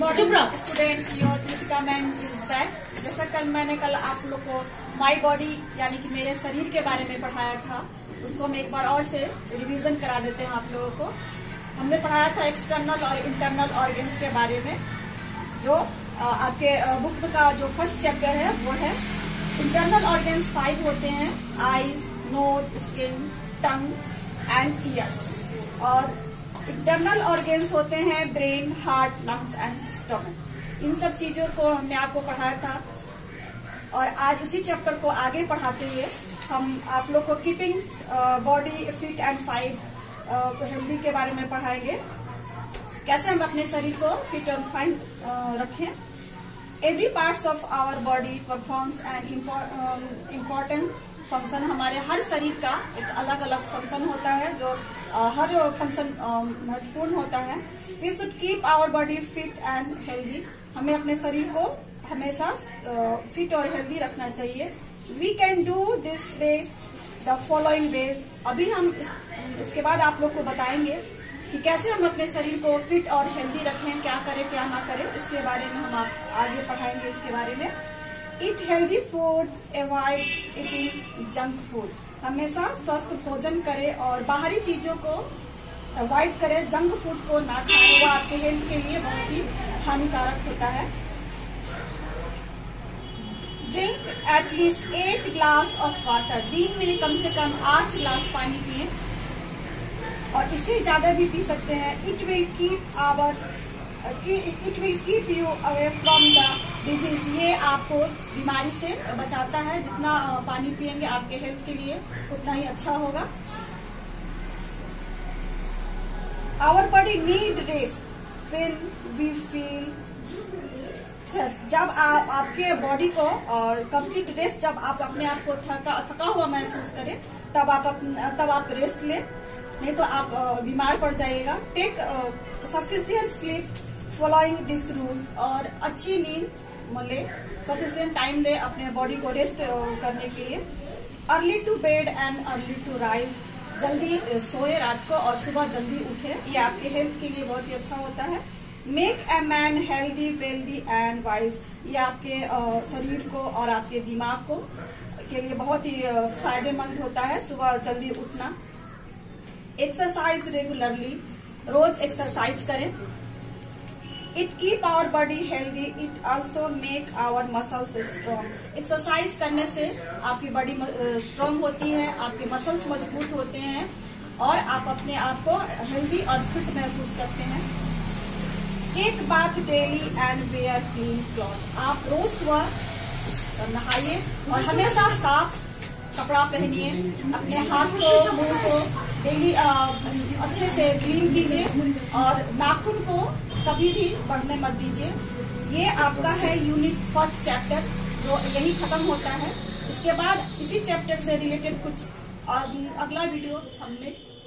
Student your Deepika man is back जैसा कल मैंने कल आप लोग को माई बॉडी यानी कि मेरे शरीर के बारे में पढ़ाया था, उसको हम एक बार और से रिवीजन करा देते हैं आप लोगों को। हमने पढ़ाया था एक्सटर्नल और इंटरनल ऑर्गन्स के बारे में, जो आपके बुक का जो फ़र्स्ट चैप्टर है, वो है इंटरनल ऑर्गन्स फाइव होते हैं eyes nose skin tongue and ears और इंटरनल ऑर्गेन्स होते हैं brain heart lungs and stomach इन सब चीज़ों को हमने आपको पढ़ाया था। और आज उसी चैप्टर को आगे पढ़ाते हुए हम आप लोग को keeping body fit and fine healthy के बारे में पढ़ाएँगे। कैसे हम अपने शरीर को फिट एंड फाइन रखें? Every parts of our body performs and important function हमारे हर शरीर का एक अलग अलग फ़ंक्शन होता है जो हर फ़ंक्शन महत्वपूर्ण होता है। We should keep our body fit and healthy हमें अपने शरीर को हमेशा फिट और हेल्दी रखना चाहिए। We can do this way the following ways अभी हम इस, इसके बाद आप लोग को बताएँगे कि कैसे हम अपने शरीर को फिट और हेल्दी रखें क्या करें क्या ना करें। इसके बारे में हम आप आगे पढ़ाएँगे इसके बारे में। Eat healthy food avoid eating junk food हमेशा स्वस्थ भोजन करें और बाहरी चीज़ों को अवॉइड करें। जंक फ़ूड को ना खाएँ। वो आपके हेल्थ के लिए बहुत ही हानिकारक होता है। Drink at least eight glass of water दिन में कम से कम आठ ग्लास पानी पिए। और इससे ज़्यादा भी पी सकते हैं। It will keep our it will keep you away from the disease ये आपको बीमारी से बचाता है। जितना पानी पियेंगे आपके हेल्थ के लिए, उतना ही अच्छा होगा। Our body need rest when we feel जब आप आपके बॉडी को और कंप्लीट रेस्ट जब आप अपने आप को थका थका हुआ महसूस करें, तब आप तब आप रेस्ट लें। नहीं तो आप बीमार पड़ जाइएगा। Take sufficient sleep following this rules और अच्छी नींद ले सफिशियंट टाइम दे अपने बॉडी को रेस्ट करने के लिए। Early to bed and early to rise जल्दी सोए रात को और सुबह जल्दी उठे। ये आपके हेल्थ के लिए बहुत ही अच्छा होता है। Make a man healthy wealthy and wise ये आपके शरीर को और आपके दिमाग को के लिए बहुत ही फ़ायदेमंद होता है। सुबह जल्दी उठना। एक्सरसाइज रेगुलरली रोज एक्सरसाइज करें। It keep our body healthy it also make our muscles strong exercise करने से आपकी बॉडी स्ट्रांग होती है, आपके मसल्स मज़बूत होते हैं और आप अपने आप को हेल्दी और फिट महसूस करते हैं। एक बात daily and wear clean cloth आप रोज सुबह नहाइए और हमेशा साफ़ कपड़ा पहनिए, अपने हाथ को, मुँह को डेली अच्छे से क्लीन कीजिए और नाखून को कभी भी बढ़ने मत दीजिए। ये आपका है यूनिट फ़र्स्ट चैप्टर, जो यही खत्म होता है। इसके बाद इसी चैप्टर से रिलेटेड कुछ, और अगला वीडियो हम नेक्स्ट